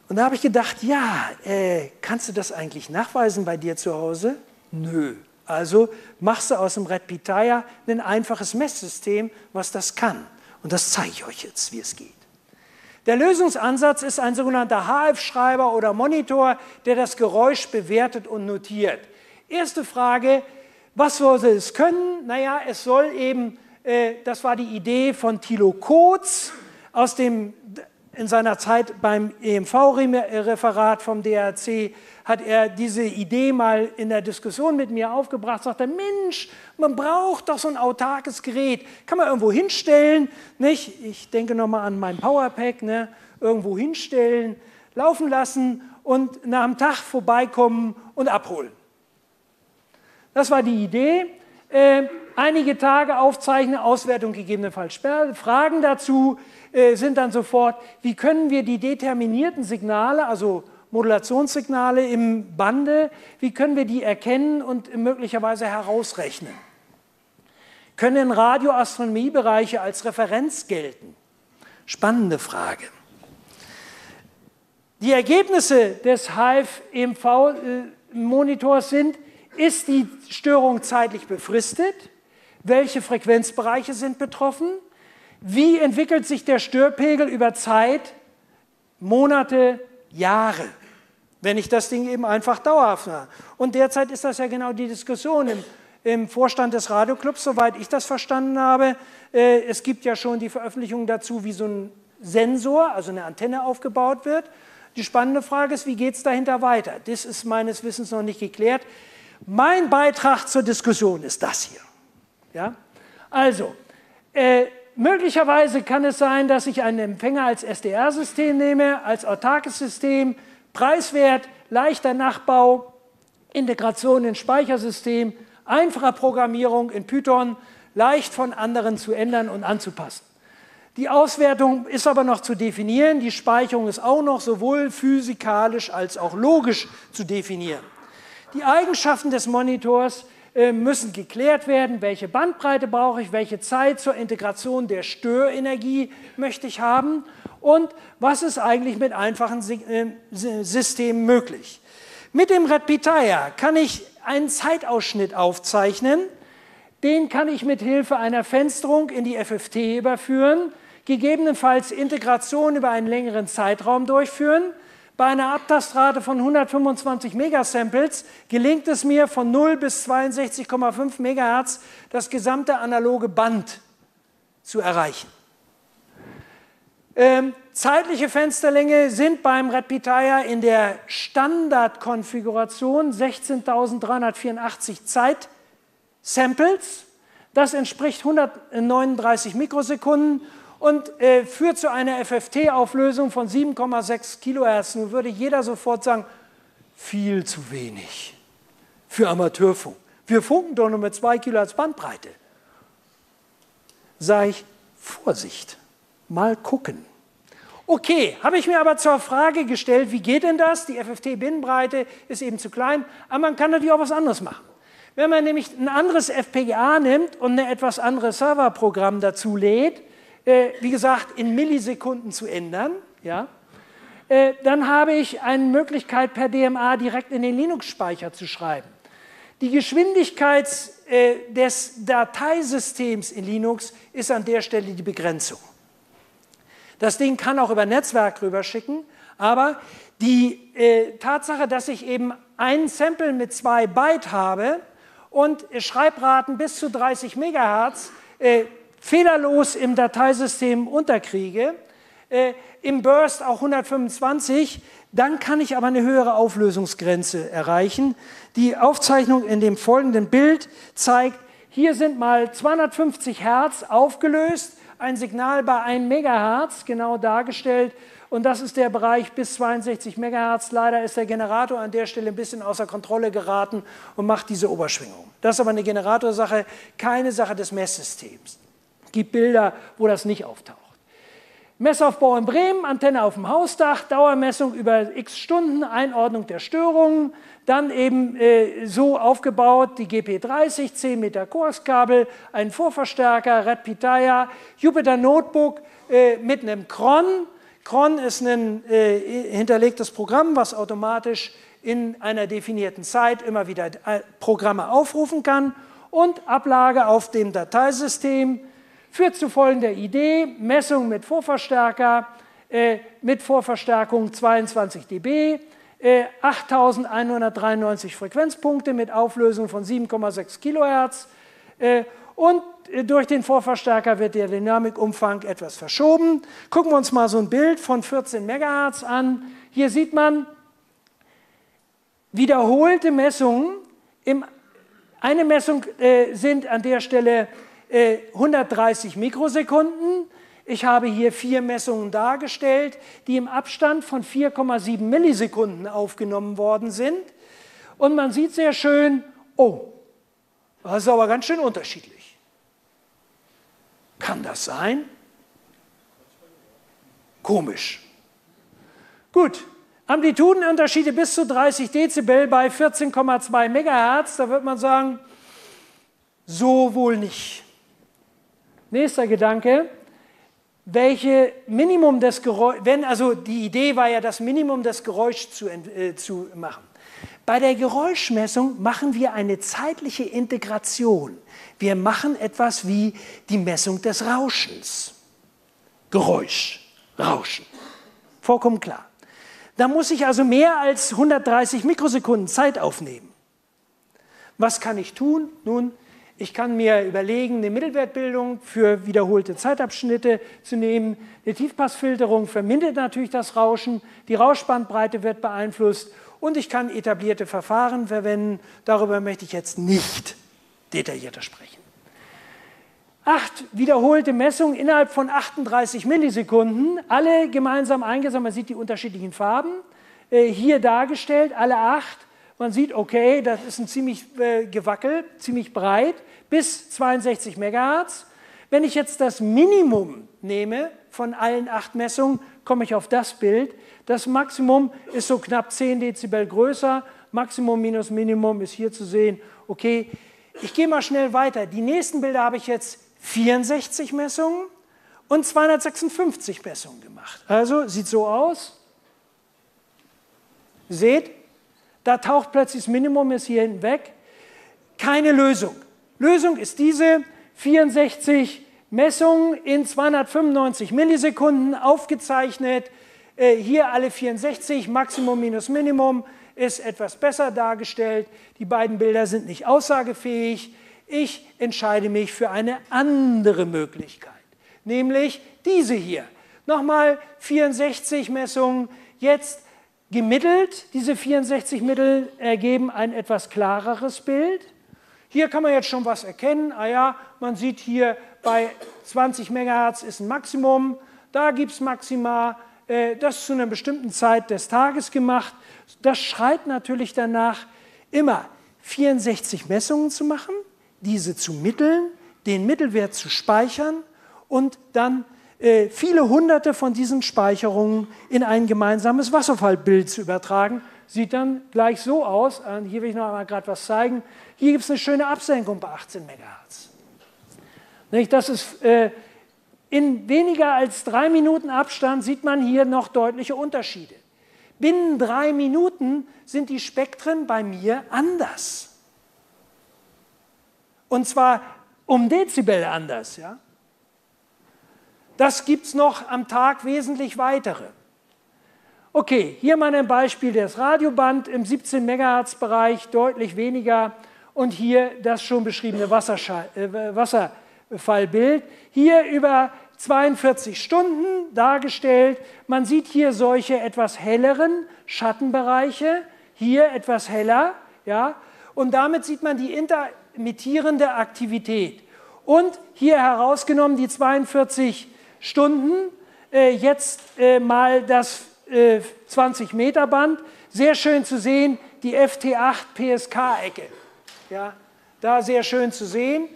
Und da habe ich gedacht, ja, äh, kannst du das eigentlich nachweisen bei dir zu Hause? Nö. Also machst du aus dem Red Pitaya ein einfaches Messsystem, was das kann. Und das zeige ich euch jetzt, wie es geht. Der Lösungsansatz ist ein sogenannter HF-Schreiber oder Monitor, der das Geräusch bewertet und notiert. Erste Frage, was sollte es können? Naja, es soll eben, äh, das war die Idee von Thilo Kotz aus dem, in seiner Zeit beim EMV-Referat vom DRC, hat er diese Idee mal in der Diskussion mit mir aufgebracht, sagte, Mensch, man braucht doch so ein autarkes Gerät, kann man irgendwo hinstellen, nicht? Ich denke nochmal an mein Powerpack, ne? irgendwo hinstellen, laufen lassen und nach einem Tag vorbeikommen und abholen. Das war die Idee. Äh, einige Tage aufzeichnen, Auswertung gegebenenfalls Fragen dazu äh, sind dann sofort, wie können wir die determinierten Signale, also Modulationssignale im Bande, wie können wir die erkennen und möglicherweise herausrechnen? Können Radioastronomiebereiche als Referenz gelten? Spannende Frage. Die Ergebnisse des HIVE-EMV-Monitors äh, sind, ist die Störung zeitlich befristet? Welche Frequenzbereiche sind betroffen? Wie entwickelt sich der Störpegel über Zeit, Monate, Jahre? Wenn ich das Ding eben einfach dauerhaft mache. Und derzeit ist das ja genau die Diskussion im, im Vorstand des Radioclubs, soweit ich das verstanden habe. Äh, es gibt ja schon die Veröffentlichung dazu, wie so ein Sensor, also eine Antenne aufgebaut wird. Die spannende Frage ist, wie geht es dahinter weiter? Das ist meines Wissens noch nicht geklärt. Mein Beitrag zur Diskussion ist das hier. Ja? Also, äh, möglicherweise kann es sein, dass ich einen Empfänger als SDR-System nehme, als autarkes System, preiswert, leichter Nachbau, Integration in Speichersystem, einfacher Programmierung in Python, leicht von anderen zu ändern und anzupassen. Die Auswertung ist aber noch zu definieren, die Speicherung ist auch noch sowohl physikalisch als auch logisch zu definieren. Die Eigenschaften des Monitors äh, müssen geklärt werden. Welche Bandbreite brauche ich? Welche Zeit zur Integration der Störenergie möchte ich haben? Und was ist eigentlich mit einfachen äh, Systemen möglich? Mit dem Pitaya kann ich einen Zeitausschnitt aufzeichnen. Den kann ich mit Hilfe einer Fensterung in die FFT überführen, gegebenenfalls Integration über einen längeren Zeitraum durchführen. Bei einer Abtastrate von 125 Megasamples gelingt es mir von 0 bis 62,5 Megahertz das gesamte analoge Band zu erreichen. Ähm, zeitliche Fensterlänge sind beim Repetire in der Standardkonfiguration 16.384 Zeitsamples. Das entspricht 139 Mikrosekunden und äh, führt zu einer FFT-Auflösung von 7,6 Kilohertz. Nun würde jeder sofort sagen, viel zu wenig für Amateurfunk. Wir funken doch nur mit 2 Kilohertz Bandbreite. Sage ich, Vorsicht, mal gucken. Okay, habe ich mir aber zur Frage gestellt, wie geht denn das? Die FFT-Binnenbreite ist eben zu klein, aber man kann natürlich auch was anderes machen. Wenn man nämlich ein anderes FPGA nimmt und ein etwas anderes Serverprogramm dazu lädt, äh, wie gesagt, in Millisekunden zu ändern, ja, äh, dann habe ich eine Möglichkeit, per DMA direkt in den Linux-Speicher zu schreiben. Die Geschwindigkeit äh, des Dateisystems in Linux ist an der Stelle die Begrenzung. Das Ding kann auch über Netzwerk rüberschicken, aber die äh, Tatsache, dass ich eben ein Sample mit zwei Byte habe und Schreibraten bis zu 30 Megahertz äh, fehlerlos im Dateisystem unterkriege, äh, im Burst auch 125, dann kann ich aber eine höhere Auflösungsgrenze erreichen. Die Aufzeichnung in dem folgenden Bild zeigt, hier sind mal 250 Hertz aufgelöst ein Signal bei 1 Megahertz genau dargestellt. Und das ist der Bereich bis 62 Megahertz. Leider ist der Generator an der Stelle ein bisschen außer Kontrolle geraten und macht diese Oberschwingung. Das ist aber eine Generatorsache, keine Sache des Messsystems. Gibt Bilder, wo das nicht auftaucht. Messaufbau in Bremen, Antenne auf dem Hausdach, Dauermessung über x Stunden, Einordnung der Störungen, dann eben äh, so aufgebaut, die GP30, 10 Meter Kurskabel, ein Vorverstärker, Red Pitaya, Jupyter Notebook äh, mit einem Cron. Cron ist ein äh, hinterlegtes Programm, was automatisch in einer definierten Zeit immer wieder äh, Programme aufrufen kann und Ablage auf dem Dateisystem führt zu folgender Idee, Messung mit Vorverstärker, äh, mit Vorverstärkung 22 dB, 8193 äh, Frequenzpunkte mit Auflösung von 7,6 Kilohertz. Äh, und äh, durch den Vorverstärker wird der Dynamikumfang etwas verschoben. Gucken wir uns mal so ein Bild von 14 Megahertz an. Hier sieht man wiederholte Messungen. eine Messung sind an der Stelle 130 Mikrosekunden. Ich habe hier vier Messungen dargestellt, die im Abstand von 4,7 Millisekunden aufgenommen worden sind. Und man sieht sehr schön, oh, das ist aber ganz schön unterschiedlich. Kann das sein? Komisch. Gut, Amplitudenunterschiede bis zu 30 Dezibel bei 14,2 Megahertz, da wird man sagen, so wohl nicht. Nächster Gedanke, welche Minimum des Geräuschs, wenn also die Idee war ja, das Minimum des Geräuschs zu, äh, zu machen. Bei der Geräuschmessung machen wir eine zeitliche Integration. Wir machen etwas wie die Messung des Rauschens. Geräusch, Rauschen. Vollkommen klar. Da muss ich also mehr als 130 Mikrosekunden Zeit aufnehmen. Was kann ich tun? Nun, ich kann mir überlegen, eine Mittelwertbildung für wiederholte Zeitabschnitte zu nehmen. Eine Tiefpassfilterung vermindert natürlich das Rauschen, die Rauschbandbreite wird beeinflusst und ich kann etablierte Verfahren verwenden. Darüber möchte ich jetzt nicht detaillierter sprechen. Acht wiederholte Messungen innerhalb von 38 Millisekunden, alle gemeinsam eingesammelt. Man sieht die unterschiedlichen Farben äh, hier dargestellt, alle acht. Man sieht, okay, das ist ein ziemlich äh, Gewackel, ziemlich breit, bis 62 Megahertz. Wenn ich jetzt das Minimum nehme von allen acht Messungen, komme ich auf das Bild. Das Maximum ist so knapp 10 Dezibel größer. Maximum minus Minimum ist hier zu sehen. Okay, ich gehe mal schnell weiter. Die nächsten Bilder habe ich jetzt 64 Messungen und 256 Messungen gemacht. Also sieht so aus. Seht, da taucht plötzlich das Minimum ist hier hinten weg. Keine Lösung. Lösung ist diese 64 Messungen in 295 Millisekunden aufgezeichnet. Äh, hier alle 64, Maximum minus Minimum ist etwas besser dargestellt. Die beiden Bilder sind nicht aussagefähig. Ich entscheide mich für eine andere Möglichkeit, nämlich diese hier. Nochmal 64 Messungen, jetzt Gemittelt, diese 64 Mittel ergeben ein etwas klareres Bild. Hier kann man jetzt schon was erkennen. Ah ja, man sieht hier bei 20 MHz ist ein Maximum, da gibt es Maxima, äh, das zu einer bestimmten Zeit des Tages gemacht. Das schreit natürlich danach, immer 64 Messungen zu machen, diese zu mitteln, den Mittelwert zu speichern und dann äh, viele hunderte von diesen Speicherungen in ein gemeinsames Wasserfallbild zu übertragen. Sieht dann gleich so aus. Hier will ich noch einmal gerade was zeigen. Hier gibt es eine schöne Absenkung bei 18 MHz. Das ist äh, in weniger als drei Minuten Abstand sieht man hier noch deutliche Unterschiede. Binnen drei Minuten sind die Spektren bei mir anders. Und zwar um Dezibel anders. Ja? Das gibt es noch am Tag wesentlich weitere. Okay, hier mal ein Beispiel des Radioband im 17 MHz-Bereich, deutlich weniger. Und hier das schon beschriebene äh, Wasserfallbild. Hier über 42 Stunden dargestellt. Man sieht hier solche etwas helleren Schattenbereiche, hier etwas heller, ja, und damit sieht man die intermittierende Aktivität. Und hier herausgenommen die 42 Stunden, äh, jetzt äh, mal das äh, 20 Meter Band. Sehr schön zu sehen, die FT8 PSK-Ecke. Ja, da sehr schön zu sehen.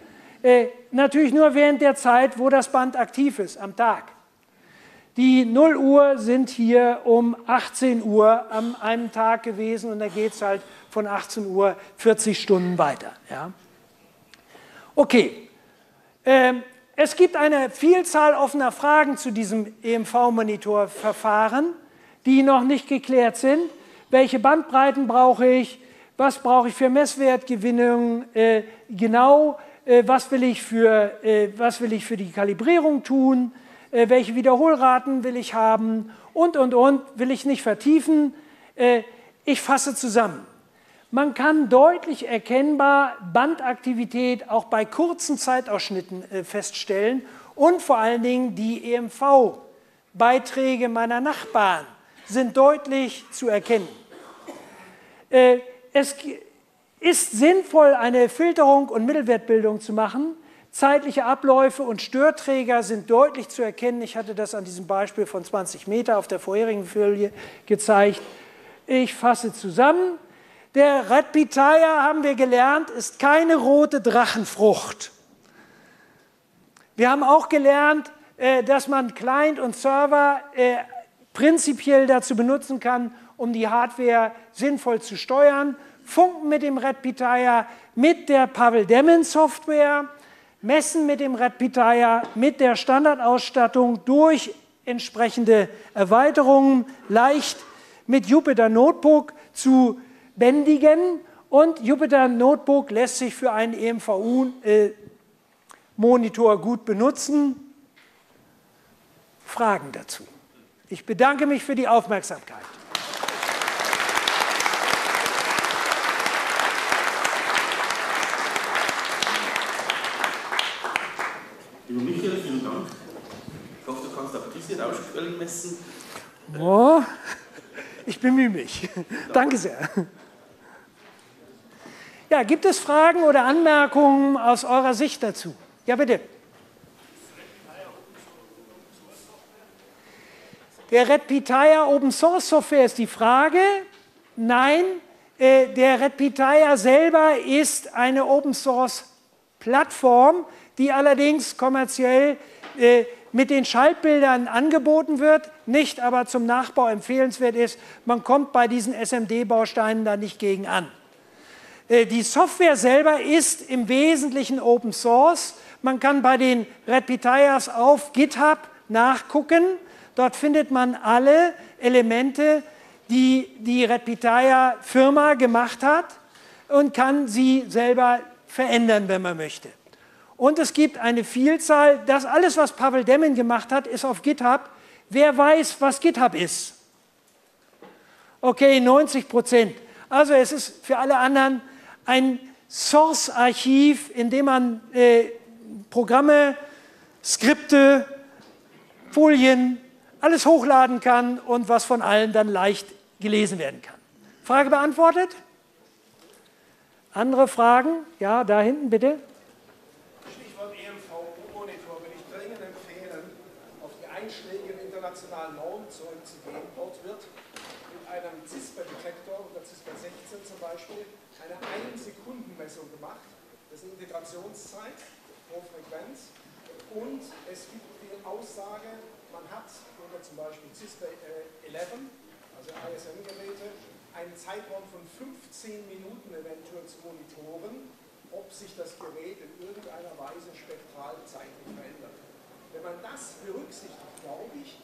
Äh, natürlich nur während der Zeit, wo das Band aktiv ist, am Tag. Die 0 Uhr sind hier um 18 Uhr am einem Tag gewesen und da geht es halt von 18 Uhr 40 Stunden weiter. Ja. Okay, ähm, es gibt eine Vielzahl offener Fragen zu diesem EMV-Monitorverfahren, die noch nicht geklärt sind. Welche Bandbreiten brauche ich? Was brauche ich für Messwertgewinnung? Äh, genau, äh, was, will ich für, äh, was will ich für die Kalibrierung tun, äh, welche Wiederholraten will ich haben und, und, und, will ich nicht vertiefen. ich fasse zusammen. Man kann deutlich erkennbar Bandaktivität auch bei kurzen Zeitausschnitten feststellen und vor allen Dingen die EMV-Beiträge meiner Nachbarn sind deutlich zu erkennen. es ist sinnvoll, eine Filterung und Mittelwertbildung zu machen. Zeitliche Abläufe und Störträger sind deutlich zu erkennen. Ich hatte das an diesem Beispiel von 20 Meter auf der vorherigen Folie gezeigt. Ich fasse zusammen. Der Red Pitaya, haben wir gelernt, ist keine rote Drachenfrucht. Wir haben auch gelernt, äh, dass man Client und Server äh, prinzipiell dazu benutzen kann, um die Hardware sinnvoll zu steuern. Funken mit dem Red Pitaya, mit der Pavel Demon Software, messen mit dem Red Pitaya, mit der Standardausstattung durch entsprechende Erweiterungen. Leicht mit Jupyter Notebook zu bändigen und Jupyter Notebook lässt sich für einen EMVU-Monitor gut benutzen. Fragen dazu? Ich bedanke mich für die Aufmerksamkeit. Lieber Michael, vielen Dank. Ich hoffe, du kannst auch diese Rauschquellen messen. Oh, ich bemühe mich. Danke sehr. Ja, gibt es Fragen oder Anmerkungen aus eurer Sicht dazu? Ja, bitte. Der Red Pitaya Open Source Software ist die Frage. Nein, äh, der Red Pitaya selber ist eine Open Source Plattform, die allerdings kommerziell äh, mit den Schaltbildern angeboten wird, nicht aber zum Nachbau empfehlenswert ist. Man kommt bei diesen SMD-Bausteinen da nicht gegen an. Äh, die Software selber ist im Wesentlichen Open Source. Man kann bei den Repetiters auf GitHub nachgucken. Dort findet man alle Elemente, die die Repetire-Firma gemacht hat und kann sie selber verändern, wenn man möchte. Und es gibt eine Vielzahl, das alles, was Pavel Demmin gemacht hat, ist auf GitHub. Wer weiß, was GitHub ist? Okay, 90 Prozent. Also es ist für alle anderen ein Source-Archiv, in dem man äh, Programme, Skripte, Folien, alles hochladen kann und was von allen dann leicht gelesen werden kann. Frage beantwortet? Andere Fragen? Ja, da hinten bitte. internationalen Normen zurückzugehen. Dort wird mit einem CISPA-Detektor, der CISPA 16 zum Beispiel, eine 1-Sekunden-Messung gemacht. Das Integrationszeit pro Frequenz. Und es gibt die Aussage, man hat unter zum Beispiel CISPA 11, also ISM-Geräte, einen Zeitraum von 15 Minuten eventuell zu monitoren, ob sich das Gerät in irgendeiner Weise spektral zeitlich verändert. Wenn man das berücksichtigt, glaube ich,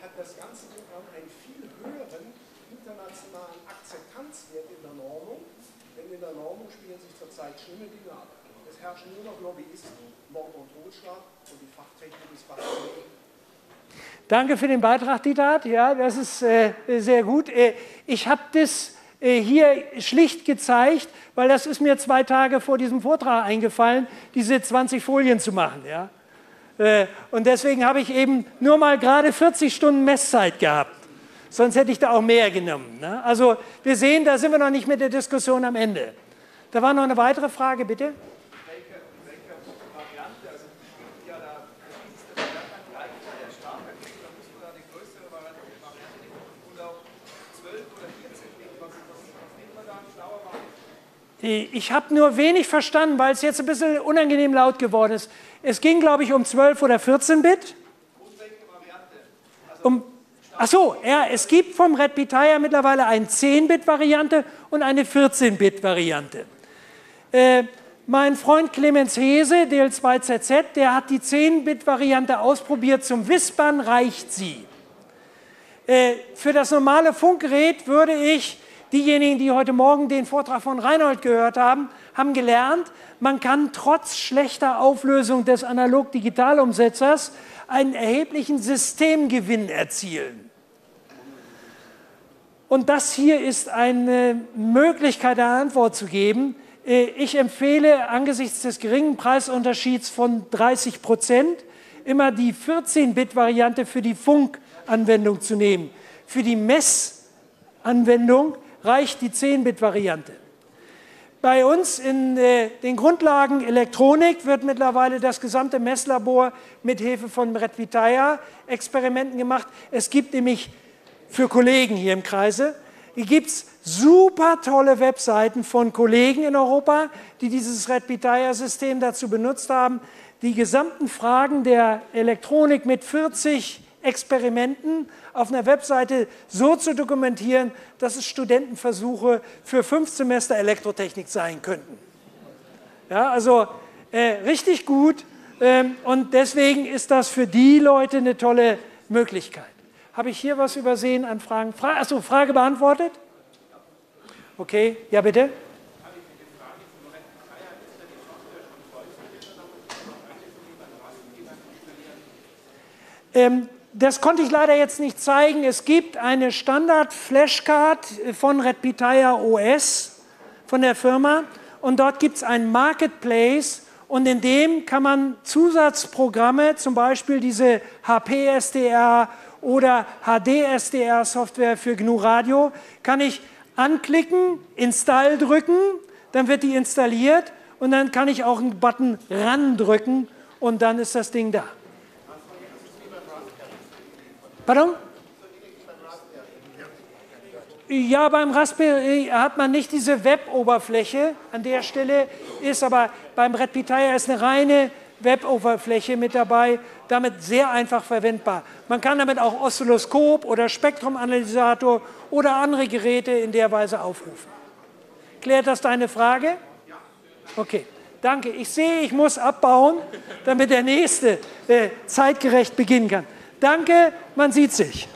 hat das ganze Programm einen viel höheren internationalen Akzeptanzwert in der Normung, denn in der Normung spielen sich zurzeit schlimme Dinge ab. Herrschen nur noch Lobbyisten, Mord und Totschlag und die Fachtechnik ist fast Danke für den Beitrag, Dieter. Ja, das ist äh, sehr gut. Äh, ich habe das äh, hier schlicht gezeigt, weil das ist mir zwei Tage vor diesem Vortrag eingefallen, diese 20 Folien zu machen. Ja? Äh, und deswegen habe ich eben nur mal gerade 40 Stunden Messzeit gehabt. Sonst hätte ich da auch mehr genommen. Ne? Also wir sehen, da sind wir noch nicht mit der Diskussion am Ende. Da war noch eine weitere Frage, bitte. Ich habe nur wenig verstanden, weil es jetzt ein bisschen unangenehm laut geworden ist. Es ging, glaube ich, um 12 oder 14 Bit. Um, ach so, ja, es gibt vom Red Pitaya mittlerweile eine 10-Bit-Variante und eine 14-Bit-Variante. Äh, mein Freund Clemens Hese, DL2ZZ, der hat die 10-Bit-Variante ausprobiert. Zum Wispern reicht sie. Äh, für das normale Funkgerät würde ich Diejenigen, die heute Morgen den Vortrag von Reinhold gehört haben, haben gelernt, man kann trotz schlechter Auflösung des Analog-Digital-Umsetzers einen erheblichen Systemgewinn erzielen. Und das hier ist eine Möglichkeit, eine Antwort zu geben. Äh, ich empfehle angesichts des geringen Preisunterschieds von 30 Prozent immer die 14-Bit-Variante für die Funkanwendung zu nehmen. Für die Messanwendung reicht die 10-Bit-Variante. Bei uns in äh, den Grundlagen Elektronik wird mittlerweile das gesamte Messlabor mit Hilfe von Redvitaya Experimenten gemacht. Es gibt nämlich für Kollegen hier im Kreise, gibt es super tolle Webseiten von Kollegen in Europa, die dieses Redvitaya-System dazu benutzt haben, die gesamten Fragen der Elektronik mit 40 Experimenten auf einer Webseite so zu dokumentieren, dass es Studentenversuche für fünf Semester Elektrotechnik sein könnten. Ja, also äh, richtig gut ähm, und deswegen ist das für die Leute eine tolle Möglichkeit. Habe ich hier was übersehen an Fragen? Fra Achso, Frage beantwortet? Okay, ja bitte. Ähm, das konnte ich leider jetzt nicht zeigen. Es gibt eine Standard-Flashcard von Redpitaya OS, von der Firma. Und dort gibt es ein Marketplace und in dem kann man Zusatzprogramme, zum Beispiel diese HP-SDR oder HD-SDR-Software für GNU Radio, kann ich anklicken, Install drücken, dann wird die installiert und dann kann ich auch einen Button ran drücken und dann ist das Ding da. Pardon? Ja, beim Raspberry hat man nicht diese Web-Oberfläche an der Stelle, ist aber beim Red Pitaya ist eine reine Web-Oberfläche mit dabei, damit sehr einfach verwendbar. Man kann damit auch Oszilloskop oder Spektrumanalysator oder andere Geräte in der Weise aufrufen. Klärt das deine Frage? Okay, danke. Ich sehe, ich muss abbauen, damit der nächste äh, zeitgerecht beginnen kann. Danke, man sieht sich.